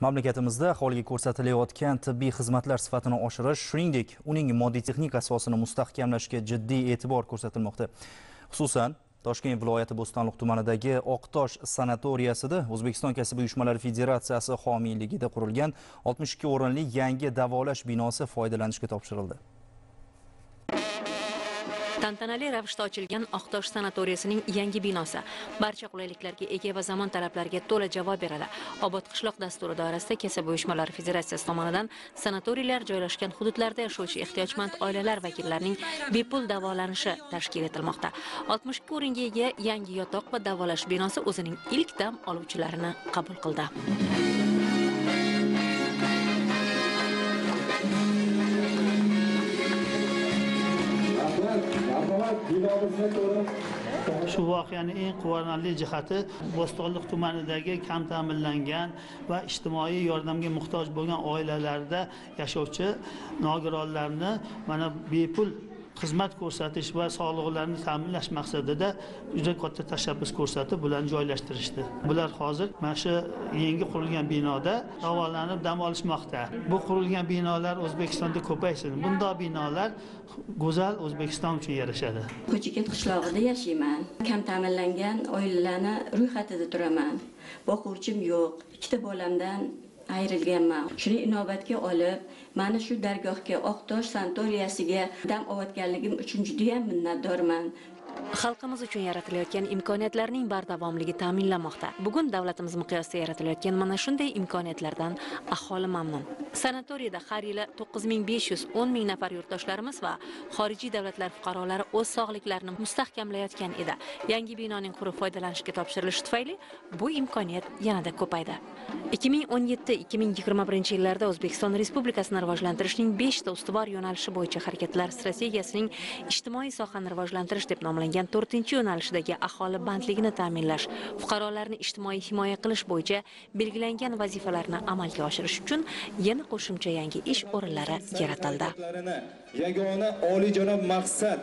mamlakatimizda aholiga ko'rsatilayotgan tibbiy xizmatlar sifatini oshirish shuningdek uning moddiy texnik asosini mustahkamlashga jiddiy e'tibor ko'rsatilmoqda. Xususan toshkent viloyati bo'stonliq tumanidagi oqtosh sanatoriyasida o'zbekiston kasb uyushmalari federatsiyasi homiyligida qurilgan 62 o'rinli yangi davolash binosi foydalanishga topshirildi. Tantanali ravishda ochilgan oqtosh sanatoriyasining yangi binosi. Barcha qulayliklarga ega va zamon talablariga to'la javob beradi. Obod qishloq dasturi doirasida kasaba uyushmalari federatsiyasi tomonidan sanatoriylar joylashgan hududlarda yashovchi ehtiyojmand oilalar vakillarining bepul davolanishi tashkil etilmoqda. 62 o'ringa ega yangi yotoq va davolash binosi o'zining ilk dam oluvchilarini qabul qildi. Shu voqeani eng quvonarli jihati bo'stonliq tumanidagi kam ta'minlangan va ijtimoiy yordamga muhtoj bo'lgan oilalarda yashovchi nogironlarni mana bepul xizmat ko'rsatish va sog'liqlarini ta'minlash maqsadida juda katta tashabbus ko'rsatib bularni joylashtirishdi. Bular hozir mana shu yangi qurilgan binoda davolanib dam olishmoqda. Bu qurilgan binolar o'zbekistonda ko'paysin. Bundoq binolar go'zal o'zbekiston uchun yarashadi. Ko'chigit qishlog'ida yashayman. Kam ta'minlangan oilalarni ro'yxatida turaman. Boquvchim yo'q. Ikkita bolamdan ayrilganman. Shuni inobatga olib mani shu dargohga oqtosh sanatoriyasiga dam olayotganligim uchun judayam minnatdorman. Xalqimiz uchun yaratilayotgan imkoniyatlarning bardavomligi ta'minlanmoqda. Bugun davlatimiz miqyosida yaratilayotgan mana shunday imkoniyatlardan aholi mamnun. Sanatoriyda har yili 9510 ming nafar yurtdoshlarimiz va xorijiy davlatlar fuqarolari o'z sog'liklarini mustahkamlayotgan edi. Yangi binoning qurib foydalanishga topshirilishi tufayli bu imkoniyat yanada ko'paydi. 2017-2021 yillarda o'zbekiston respublikasini rivojlantirishning 5 ta ustuvor yo'nalishi bo'yicha harakatlar strategiyasining ijtimoiy sohani rivojlantirish deb nomlangan 4 yo'nalishdagi aholi bandligini ta'minlash fuqarolarni ijtimoiy himoya qilish bo'yicha belgilangan vazifalarni amalga oshirish uchun yana qo'shimcha yangi ish o'rinlari yaratildi. Yagona oliyjanob maqsad